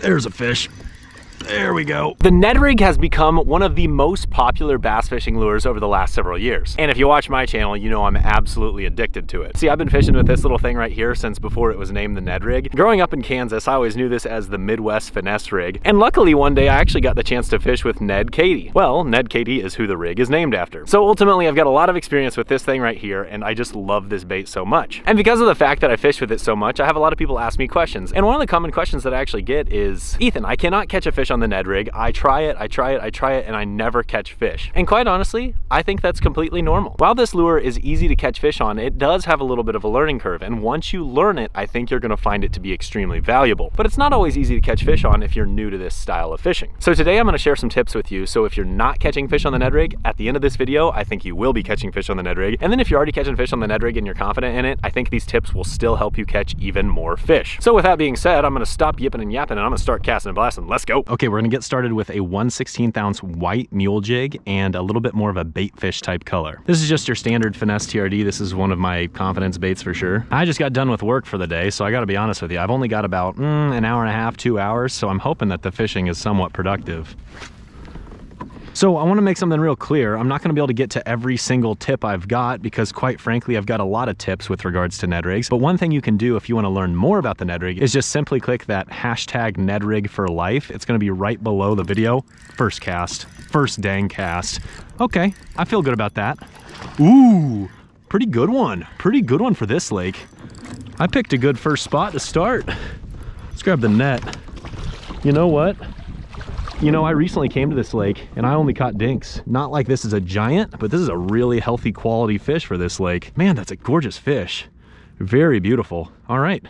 There's a fish. There we go. The Ned rig has become one of the most popular bass fishing lures over the last several years. And if you watch my channel, you know I'm absolutely addicted to it. See, I've been fishing with this little thing right here since before it was named the Ned rig. Growing up in Kansas, I always knew this as the Midwest Finesse rig. And luckily one day I actually got the chance to fish with Ned Kehde. Well, Ned Kehde is who the rig is named after. So ultimately I've got a lot of experience with this thing right here and I just love this bait so much. And because of the fact that I fish with it so much, I have a lot of people ask me questions. And one of the common questions that I actually get is, Ethan, I cannot catch a fish on the Ned rig. I try it, I try it, I try it, and I never catch fish. And quite honestly, I think that's completely normal. While this lure is easy to catch fish on, it does have a little bit of a learning curve. And once you learn it, I think you're gonna find it to be extremely valuable. But it's not always easy to catch fish on if you're new to this style of fishing. So today I'm gonna share some tips with you. So if you're not catching fish on the Ned rig, at the end of this video, I think you will be catching fish on the Ned rig. And then if you're already catching fish on the Ned rig and you're confident in it, I think these tips will still help you catch even more fish. So with that being said, I'm gonna stop yipping and yapping and I'm gonna start casting and blasting. Let's go. Okay, we're gonna get started with a 1 16 16th ounce white mule jig and a little bit more of a bait fish type color. This is just your standard finesse TRD. This is one of my confidence baits for sure. I just got done with work for the day, so I gotta be honest with you. I've only got about mm, an hour and a half, two hours, so I'm hoping that the fishing is somewhat productive. So I wanna make something real clear. I'm not gonna be able to get to every single tip I've got because quite frankly, I've got a lot of tips with regards to Ned rigs. But one thing you can do if you wanna learn more about the Ned rig is just simply click that hashtag Ned rig for life. It's gonna be right below the video. First cast, first dang cast. Okay, I feel good about that. Ooh, pretty good one. Pretty good one for this lake. I picked a good first spot to start. Let's grab the net. You know what? You know, I recently came to this lake and I only caught dinks. Not like this is a giant, but this is a really healthy quality fish for this lake. Man, that's a gorgeous fish. Very beautiful. All right,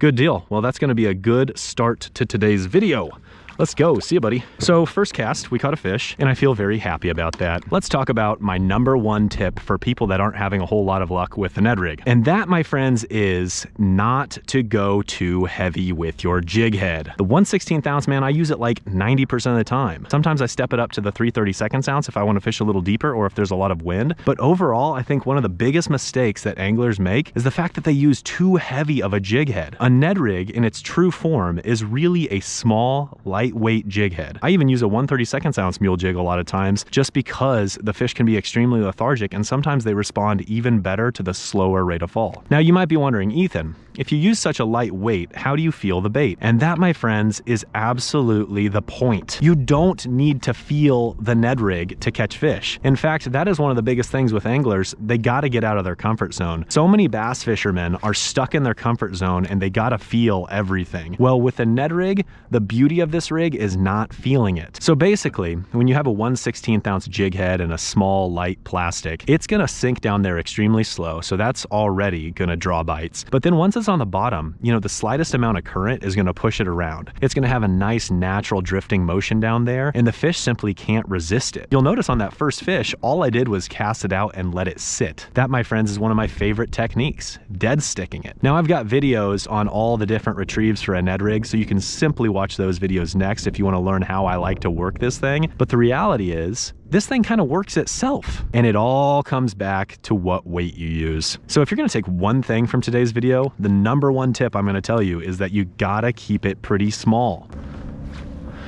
good deal. Well, that's gonna be a good start to today's video. Let's go, see you buddy. So first cast, we caught a fish and I feel very happy about that. Let's talk about my number one tip for people that aren't having a whole lot of luck with the Ned rig. And that, my friends, is not to go too heavy with your jig head. The 1 16th ounce, man, I use it like 90% of the time. Sometimes I step it up to the 3 32nd ounce if I want to fish a little deeper or if there's a lot of wind. But overall, I think one of the biggest mistakes that anglers make is the fact that they use too heavy of a jig head. A Ned rig in its true form is really a small, light lightweight jig head. I even use a 132nd ounce mule jig a lot of times just because the fish can be extremely lethargic and sometimes they respond even better to the slower rate of fall. Now you might be wondering, Ethan, if you use such a light weight, how do you feel the bait? And that, my friends, is absolutely the point. You don't need to feel the Ned rig to catch fish. In fact, that is one of the biggest things with anglers. They gotta get out of their comfort zone. So many bass fishermen are stuck in their comfort zone and they gotta feel everything. Well, with the Ned rig, the beauty of this rig is not feeling it. So basically, when you have a 1 16th ounce jig head and a small light plastic, it's gonna sink down there extremely slow. So that's already gonna draw bites. But then once it's on the bottom, you know, the slightest amount of current is gonna push it around. It's gonna have a nice natural drifting motion down there and the fish simply can't resist it. You'll notice on that first fish, all I did was cast it out and let it sit. That, my friends, is one of my favorite techniques, dead sticking it. Now I've got videos on all the different retrieves for a Ned rig, so you can simply watch those videos next if you wanna learn how I like to work this thing. But the reality is, this thing kind of works itself. And it all comes back to what weight you use. So if you're gonna take one thing from today's video, the number one tip I'm gonna tell you is that you gotta keep it pretty small.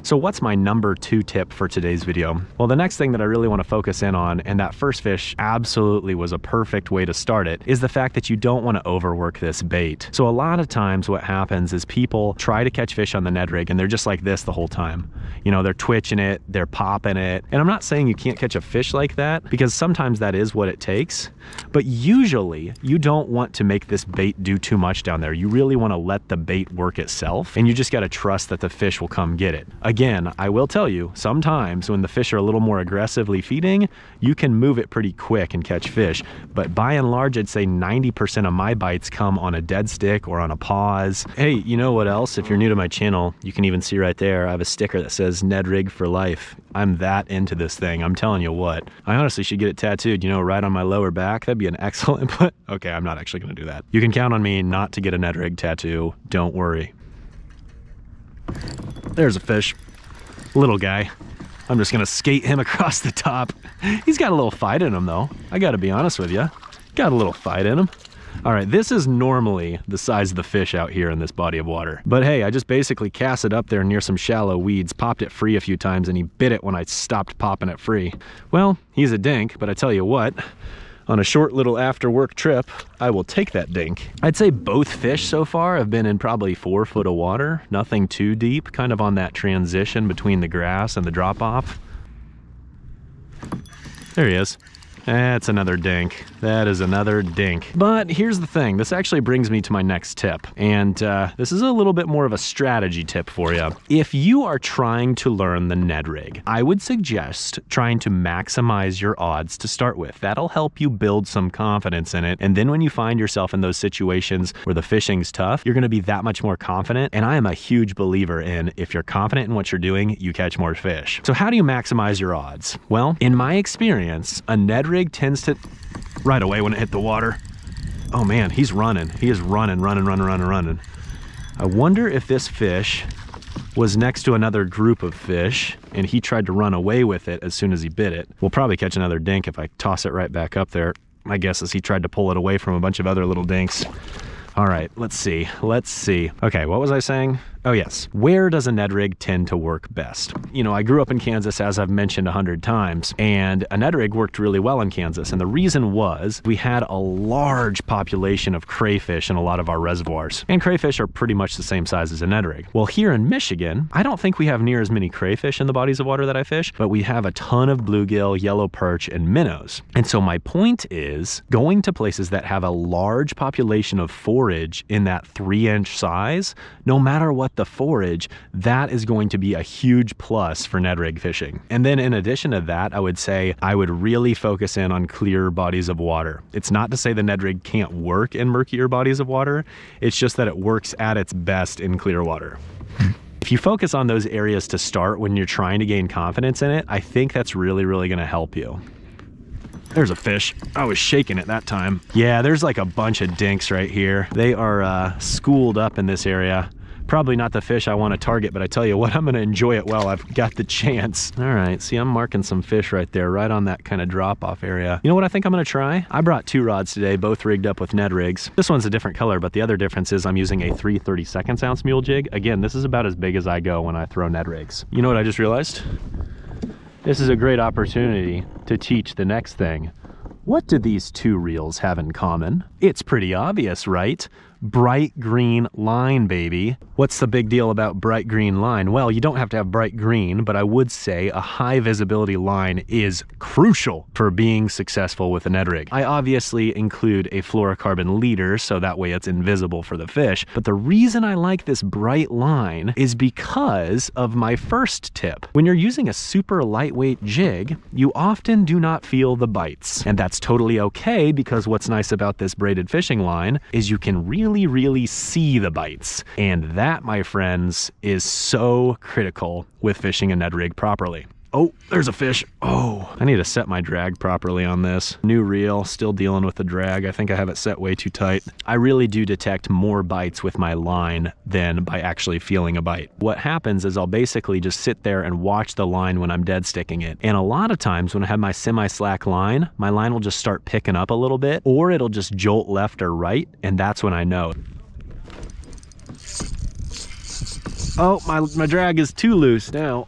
So what's my number two tip for today's video? Well, the next thing that I really want to focus in on, and that first fish absolutely was a perfect way to start it, is the fact that you don't want to overwork this bait. So a lot of times what happens is people try to catch fish on the Ned rig and they're just like this the whole time. You know, they're twitching it, they're popping it. And I'm not saying you can't catch a fish like that because sometimes that is what it takes. But usually you don't want to make this bait do too much down there. You really want to let the bait work itself and you just got to trust that the fish will come get it. Again, I will tell you, sometimes when the fish are a little more aggressively feeding, you can move it pretty quick and catch fish. But by and large, I'd say 90% of my bites come on a dead stick or on a pause. Hey, you know what else? If you're new to my channel, you can even see right there, I have a sticker that says Ned Rig for life. I'm that into this thing. I'm telling you what. I honestly should get it tattooed, you know, right on my lower back. That'd be an excellent put. Okay, I'm not actually going to do that. You can count on me not to get a Ned Rig tattoo. Don't worry. There's a fish. Little guy. I'm just gonna skate him across the top. He's got a little fight in him though. I gotta be honest with you. Got a little fight in him. All right, this is normally the size of the fish out here in this body of water. But hey, I just basically cast it up there near some shallow weeds, popped it free a few times, and he bit it when I stopped popping it free. Well, he's a dink, but I tell you what, on a short little after work trip, I will take that dink. I'd say both fish so far have been in probably four foot of water, nothing too deep, kind of on that transition between the grass and the drop off. There he is. That's another dink. That is another dink. But here's the thing. This actually brings me to my next tip. And uh, this is a little bit more of a strategy tip for you. If you are trying to learn the Ned rig, I would suggest trying to maximize your odds to start with. That'll help you build some confidence in it. And then when you find yourself in those situations where the fishing's tough, you're going to be that much more confident. And I am a huge believer in if you're confident in what you're doing, you catch more fish. So how do you maximize your odds? Well, in my experience, a Ned rig rig tends to right away when it hit the water. Oh man, he's running. He is running, running, running, running, running. I wonder if this fish was next to another group of fish and he tried to run away with it as soon as he bit it. We'll probably catch another dink if I toss it right back up there. My guess is he tried to pull it away from a bunch of other little dinks. All right, let's see. Let's see. Okay, what was I saying? Oh yes, where does a Ned rig tend to work best? You know, I grew up in Kansas, as I've mentioned a hundred times, and a Ned rig worked really well in Kansas. And the reason was we had a large population of crayfish in a lot of our reservoirs. And crayfish are pretty much the same size as a Ned rig. Well, here in Michigan, I don't think we have near as many crayfish in the bodies of water that I fish, but we have a ton of bluegill, yellow perch, and minnows. And so my point is going to places that have a large population of forage in that three inch size, no matter what the forage, that is going to be a huge plus for Ned rig fishing. And then in addition to that, I would say I would really focus in on clear bodies of water. It's not to say the Ned rig can't work in murkier bodies of water, it's just that it works at its best in clear water. If you focus on those areas to start when you're trying to gain confidence in it, I think that's really, really gonna help you. There's a fish. I was shaking it that time. Yeah, there's like a bunch of dinks right here. They are uh, schooled up in this area. Probably not the fish I want to target, but I tell you what, I'm going to enjoy it while I've got the chance. All right, see, I'm marking some fish right there, right on that kind of drop-off area. You know what I think I'm going to try? I brought two rods today, both rigged up with Ned rigs. This one's a different color, but the other difference is I'm using a 3 32 ounce mule jig. Again, this is about as big as I go when I throw Ned rigs. You know what I just realized? This is a great opportunity to teach the next thing. What do these two reels have in common? It's pretty obvious, right? Bright green line, baby. What's the big deal about bright green line? Well, you don't have to have bright green, but I would say a high visibility line is crucial for being successful with a Ned rig. I obviously include a fluorocarbon leader, so that way it's invisible for the fish. But the reason I like this bright line is because of my first tip. When you're using a super lightweight jig, you often do not feel the bites. And that's totally okay because what's nice about this braided fishing line is you can really really, really see the bites. And that, my friends, is so critical with fishing a Ned rig properly. Oh, there's a fish. Oh, I need to set my drag properly on this. New reel, still dealing with the drag. I think I have it set way too tight. I really do detect more bites with my line than by actually feeling a bite. What happens is I'll basically just sit there and watch the line when I'm dead sticking it. And a lot of times when I have my semi-slack line, my line will just start picking up a little bit or it'll just jolt left or right. And that's when I know. Oh, my, my drag is too loose now.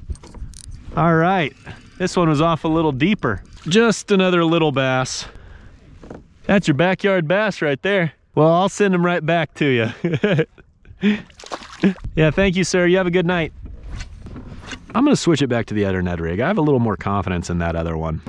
All right, this one was off a little deeper. Just another little bass. That's your backyard bass right there. Well, I'll send him right back to you. yeah, thank you, sir. You have a good night. I'm gonna switch it back to the other Ned rig. I have a little more confidence in that other one.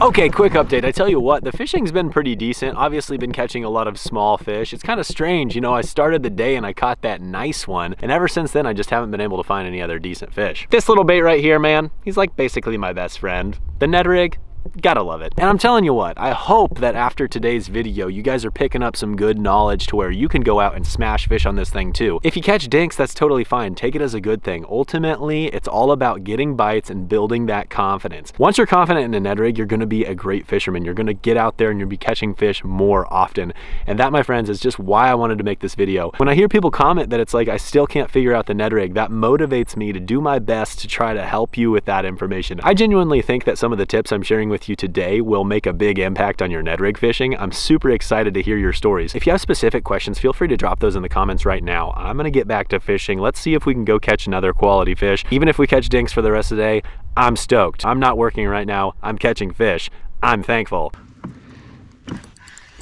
Okay, quick update. I tell you what, the fishing's been pretty decent. Obviously been catching a lot of small fish. It's kind of strange, you know, I started the day and I caught that nice one, and ever since then I just haven't been able to find any other decent fish. This little bait right here, man, he's like basically my best friend. The Ned rig, Gotta love it. And I'm telling you what, I hope that after today's video, you guys are picking up some good knowledge to where you can go out and smash fish on this thing too. If you catch dinks, that's totally fine. Take it as a good thing. Ultimately, it's all about getting bites and building that confidence. Once you're confident in a Ned rig, you're gonna be a great fisherman. You're gonna get out there and you'll be catching fish more often. And that, my friends, is just why I wanted to make this video. When I hear people comment that it's like, I still can't figure out the Ned rig, that motivates me to do my best to try to help you with that information. I genuinely think that some of the tips I'm sharing with you today will make a big impact on your Ned rig fishing. I'm super excited to hear your stories. If you have specific questions, feel free to drop those in the comments right now. I'm gonna get back to fishing. Let's see if we can go catch another quality fish. Even if we catch dinks for the rest of the day, I'm stoked. I'm not working right now. I'm catching fish. I'm thankful.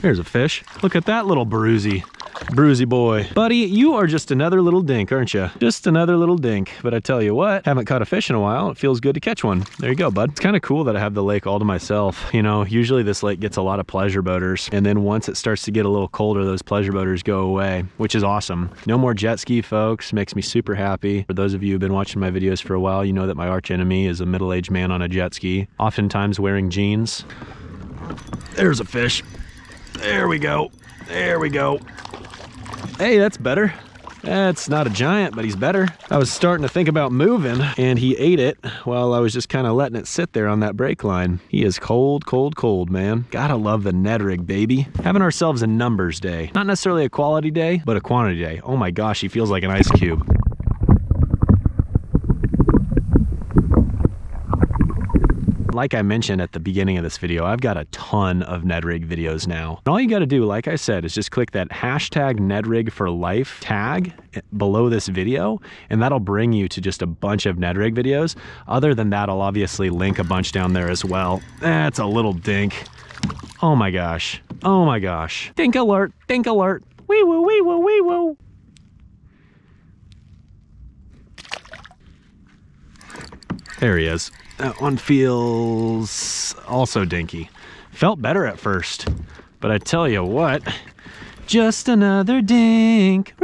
There's a fish. Look at that little bruisey. Bruisey boy. Buddy, you are just another little dink, aren't you? Just another little dink. But I tell you what, haven't caught a fish in a while. It feels good to catch one. There you go, bud. It's kind of cool that I have the lake all to myself. You know, usually this lake gets a lot of pleasure boaters. And then once it starts to get a little colder, those pleasure boaters go away, which is awesome. No more jet ski, folks. Makes me super happy. For those of you who've been watching my videos for a while, you know that my arch enemy is a middle-aged man on a jet ski, oftentimes wearing jeans. There's a fish. There we go. There we go. Hey, that's better. That's not a giant, but he's better. I was starting to think about moving and he ate it while I was just kind of letting it sit there on that break line. He is cold, cold, cold, man. Gotta love the Ned rig, baby. Having ourselves a numbers day. Not necessarily a quality day, but a quantity day. Oh my gosh, he feels like an ice cube. Like I mentioned at the beginning of this video, I've got a ton of Ned rig videos now. And all you gotta do, like I said, is just click that hashtag Ned rig for life tag below this video, and that'll bring you to just a bunch of Ned rig videos. Other than that, I'll obviously link a bunch down there as well. That's a little dink. Oh my gosh. Oh my gosh. Dink alert, dink alert. Wee woo, wee woo, wee woo. There he is. That one feels also dinky. Felt better at first, but I tell you what, just another dink.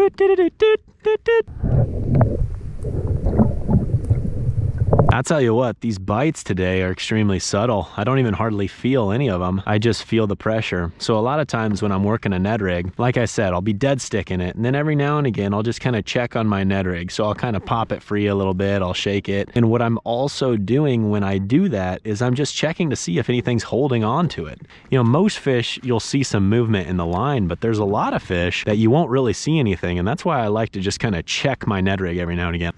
I'll tell you what, these bites today are extremely subtle. I don't even hardly feel any of them. I just feel the pressure. So a lot of times when I'm working a Ned rig, like I said, I'll be dead sticking it. And then every now and again, I'll just kind of check on my Ned rig. So I'll kind of pop it free a little bit. I'll shake it. And what I'm also doing when I do that is I'm just checking to see if anything's holding on to it. You know, most fish, you'll see some movement in the line, but there's a lot of fish that you won't really see anything. And that's why I like to just kind of check my Ned rig every now and again.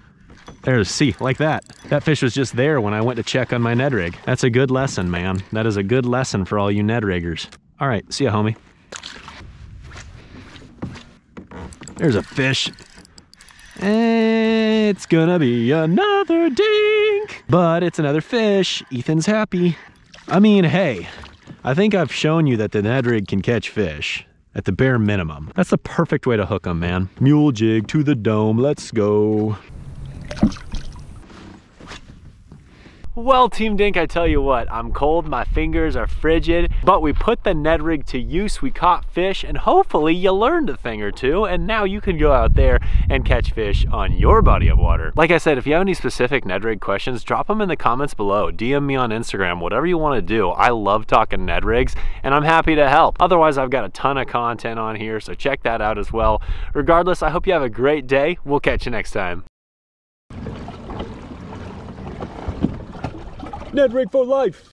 There's, see, like that. That fish was just there when I went to check on my Ned rig. That's a good lesson, man. That is a good lesson for all you Ned riggers. All right, see ya, homie. There's a fish. And it's gonna be another dink, but it's another fish. Ethan's happy. I mean, hey, I think I've shown you that the Ned rig can catch fish at the bare minimum. That's the perfect way to hook them, man. Mule jig to the dome, let's go. Well, Team Dink, I tell you what, I'm cold, my fingers are frigid, but we put the Ned rig to use, we caught fish, and hopefully you learned a thing or two, and now you can go out there and catch fish on your body of water. Like I said, if you have any specific Ned rig questions, drop them in the comments below, DM me on Instagram, whatever you want to do. I love talking Ned rigs, and I'm happy to help. Otherwise, I've got a ton of content on here, so check that out as well. Regardless, I hope you have a great day. We'll catch you next time. Ned rig for life.